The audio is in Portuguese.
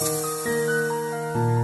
Música